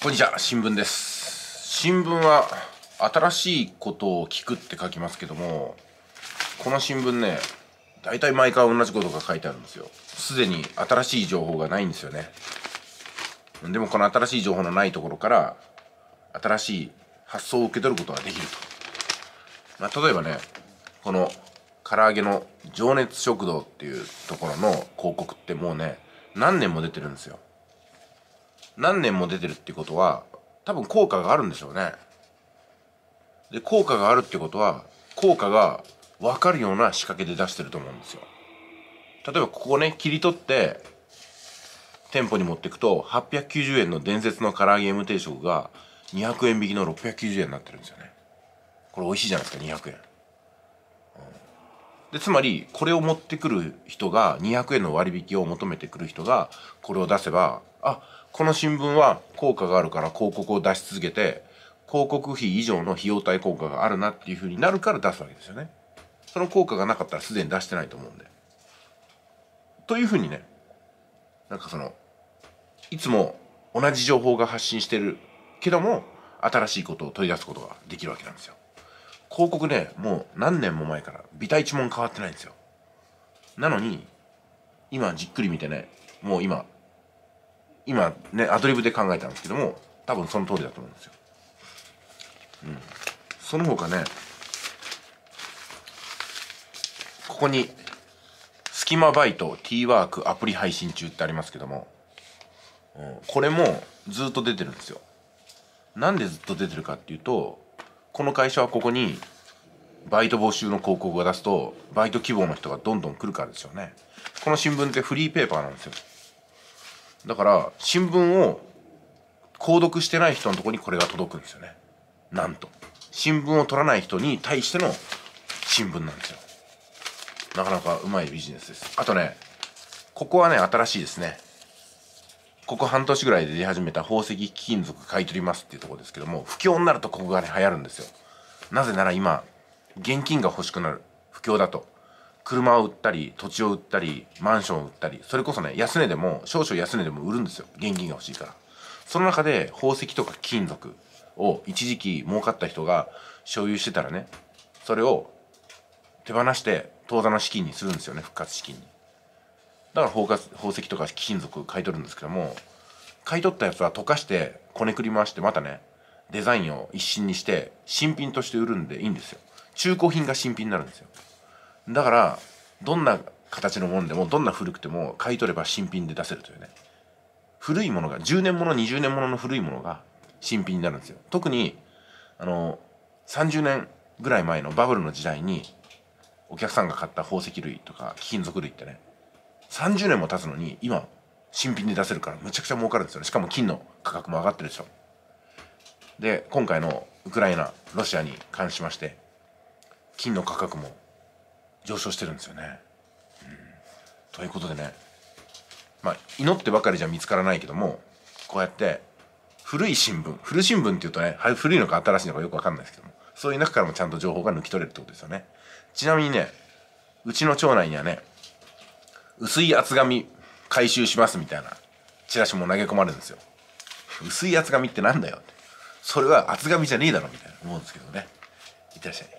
こんにちは新聞です。新聞は新しいことを聞くって書きますけどもこの新聞ね大体毎回同じことが書いてあるんですよ。すでに新しい情報がないんですよね。でもこの新しい情報のないところから新しい発想を受け取ることができると、まあ、例えばねこの唐揚げの情熱食堂っていうところの広告ってもうね何年も出てるんですよ。何年も出てるってことは多分効果があるんでしょうね。で効果があるってことは効果が分かるような仕掛けで出してると思うんですよ。例えばここね切り取って店舗に持っていくと890円の伝説の唐揚げ M 定食が200円引きの690円になってるんですよね。これ美味しいじゃないですか200円、でつまりこれを持ってくる人が200円の割引を求めてくる人がこれを出せばあこの新聞は効果があるから広告を出し続けて広告費以上の費用対効果があるなっていうふうになるから出すわけですよね。その効果がなかったらすでに出してないと思うんで。というふうにねなんかそのいつも同じ情報が発信してるけども新しいことを取り出すことができるわけなんですよ。広告ねもう何年も前からビタ一文変わってないんですよ。なのに今じっくり見てねもう今今ねアドリブで考えたんですけども多分その通りだと思うんですよ。うん、その他ねここに「スキマバイト T ワークアプリ配信中」ってありますけども、うん、これもずっと出てるんですよ。なんでずっと出てるかっていうとこの会社はここにバイト募集の広告を出すとバイト希望の人がどんどん来るからですよね。この新聞ってフリーペーパーなんですよ。だから新聞を購読してない人のとこにこれが届くんですよね。なんと。新聞を取らない人に対しての新聞なんですよ。なかなかうまいビジネスです。あとねここはね新しいですね。ここ半年ぐらいで出始めた宝石貴金属買い取りますっていうとこですけども不況になるとここがね流行るんですよ。なぜなら今現金が欲しくなる。不況だと。車を売ったり土地を売ったりマンションを売ったりそれこそね安値でも少々安値でも売るんですよ。現金が欲しいから。その中で宝石とか金属を一時期儲かった人が所有してたらねそれを手放して当座の資金にするんですよね。復活資金に。だから宝石とか貴金属買い取るんですけども買い取ったやつは溶かしてこねくり回してまたねデザインを一新にして新品として売るんでいいんですよ。中古品が新品になるんですよ。だからどんな形のものでもどんな古くても買い取れば新品で出せるというね。古いものが10年もの20年ものの古いものが新品になるんですよ。特にあの30年ぐらい前のバブルの時代にお客さんが買った宝石類とか貴金属類ってね30年も経つのに今新品で出せるからむちゃくちゃ儲かるんですよねしかも金の価格も上がってるでしょで今回のウクライナロシアに関しまして金の価格も上昇してるんですよね。うん、ということでねまあ祈ってばかりじゃ見つからないけどもこうやって古い新聞古新聞っていうとね古いのか新しいのかよく分かんないですけどもそういう中からもちゃんと情報が抜き取れるってことですよね。ちなみにねうちの町内にはね薄い厚紙回収しますみたいなチラシも投げ込まれるんですよ。薄い厚紙ってなんだよって。それは厚紙じゃねえだろみたいな思うんですけどね。いってらっしゃい。